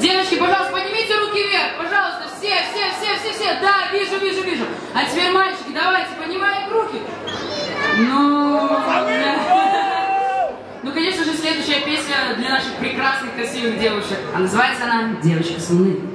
Девочки, пожалуйста, поднимите руки вверх, пожалуйста, все, все, все, все, все, да, вижу, вижу, вижу. А теперь, мальчики, давайте, поднимаем руки. Ну, ну, конечно же, следующая песня для наших прекрасных, красивых девушек. А называется она «Девочка с луны».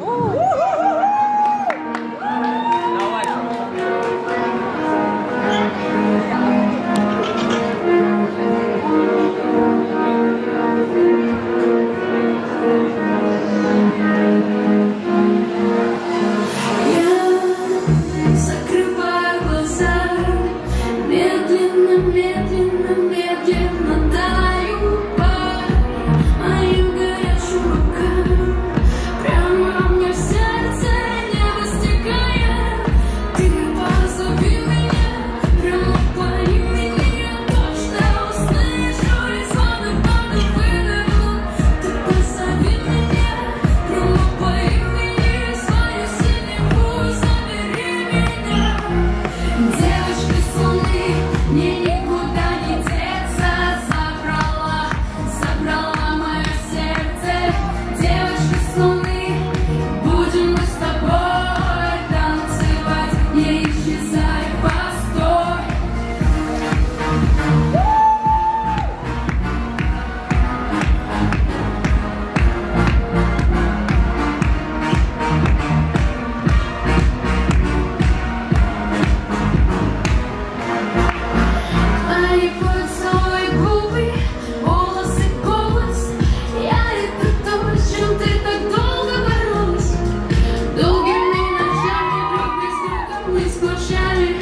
нечаянных,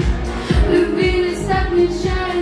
любили так нечаянно.